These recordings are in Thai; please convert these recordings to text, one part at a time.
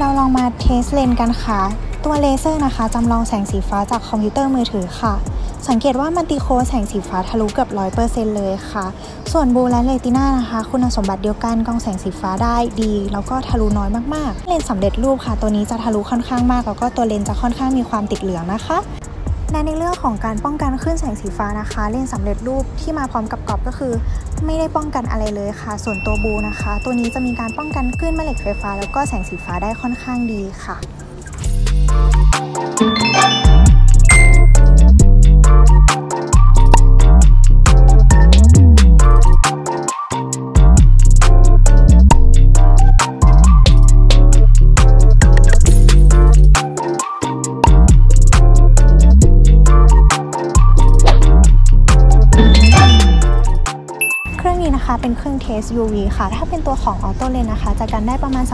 เราลองมา test เลนส์กันค่ะ ตัวเลเซอร์นะคะจำลองแสงสีฟ้าจากคอมพิวเตอร์มือถือค่ะ สังเกตว่า multi-coat แสงสีฟ้าทะลุเกือบร้อยเปอร์เซ็นต์เลยค่ะ ส่วน blue และ Retina นะคะ คุณสมบัติเดียวกันกรองแสงสีฟ้าได้ดี แล้วก็ทะลุน้อยมากๆ เลนส์สำเร็จรูปค่ะ ตัวนี้จะทะลุค่อนข้างมาก แล้วก็ตัวเลนส์จะค่อนข้างมีความติดเหลืองนะคะ และในเรื่องของการป้องกันคลื่นแสงสีฟ้านะคะ เลนส์สำเร็จรูปที่มาพร้อมกับกรอบก็คือ ไม่ได้ป้องกันอะไรเลยค่ะ ส่วนตัว blue นะคะ ตัวนี้จะมีการป้องกันคลื่นแม่เหล็กไฟฟ้า แล้วก็แสงสีฟ้าได้ค่อนข้างดีค่ะ นะคะ เป็นเครื่องเทส UV ค่ะ ถ้าเป็นตัวของ auto เลนส์นะคะจะกันได้ประมาณ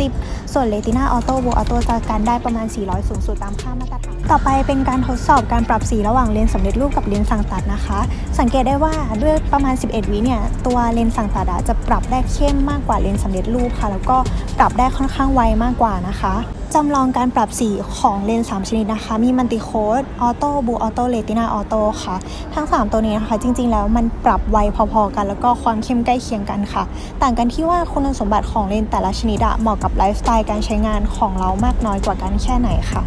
370 ส่วน Retina auto blue auto จะกันได้ประมาณ 400 สูงสุดตามค่ามาตรฐาน ต่อไปเป็นการทดสอบการปรับสีระหว่างเลนส์สำเร็จรูปกับเลนส์สั่งตัดนะคะ สังเกตได้ว่าด้วยประมาณ 11 วิเนี่ยตัวเลนส์สั่งตัดจะปรับได้เข้มมากกว่าเลนส์สำเร็จรูปค่ะ แล้วก็ปรับได้ค่อนข้างไวมากกว่านะคะ จำลองการปรับสีของเลนส์3ชนิดนะคะ มี multi-coat auto blue auto Retina auto ค่ะ ทั้ง 3 ตัวนี้นะคะ จริง ๆ แล้วมันปรับไวพอๆกัน แล้วก็ความเข้มใกล้เคียงกันค่ะ ต่างกันที่ว่าคุณสมบัติของเลนส์แต่ละชนิดเหมาะกับไลฟ์สไตล์การใช้งานของเรามากน้อยกว่ากันแค่ไหนค่ะ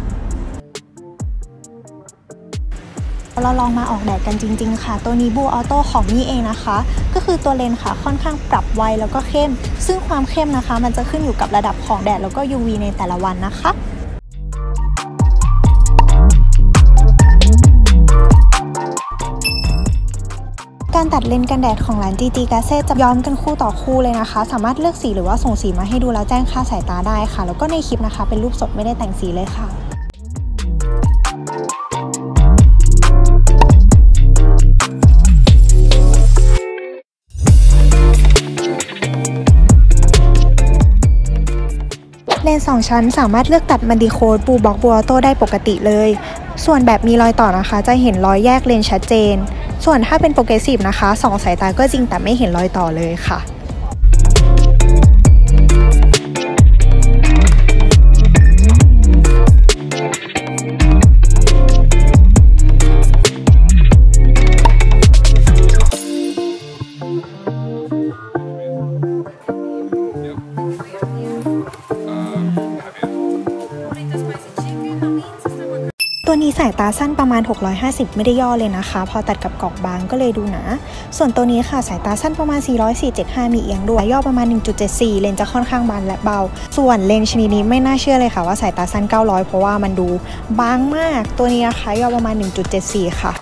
เราลองมาออกแดดกันจริง ๆ ค่ะ ตัวนี้ blue auto ของนี่เองนะคะ ก็คือตัวเลนส์ค่ะค่อนข้างปรับไวแล้วก็เข้ม ซึ่งความเข้มนะคะ มันจะขึ้นอยู่กับระดับของแดดแล้วก็ UV ในแต่ละวันนะคะการตัดเลนกันแดดของร้าน GG g a z e t จะย้อมกันคู่ต่อคู่เลยนะคะ สามารถเลือกสีหรือว่าส่งสีมาให้ดูแล้วแจ้งค่าสายตาได้ค่ะ แล้วก็ในคลิปนะคะ เป็นรูปสดไม่ได้แต่งสีเลยค่ะ นส์สองชั้นสามารถเลือกตัดมันดีโคดปูบล็อกบูออโต้ได้ปกติเลย ส่วนแบบมีรอยต่อนะคะ จะเห็นรอยแยกเลนชัดเจน ส่วนถ้าเป็นโปรเกรสซีฟนะคะสองสายตาก็จริงแต่ไม่เห็นรอยต่อเลยค่ะ นี้สายตาสั้นประมาณ 650 ไม่ได้ย่อเลยนะคะ พอตัดกับกรอบบางก็เลยดูหนา ส่วนตัวนี้ค่ะสายตาสั้นประมาณ 404.75 มีเอียงด้วยย่อประมาณ 1.74 เลนจะค่อนข้างบานและเบา ส่วนเลนชนิดนี้ไม่น่าเชื่อเลยค่ะว่าสายตาสั้น 900 เพราะว่ามันดูบางมาก ตัวนี้นะคะย่อประมาณ 1.74 ค่ะ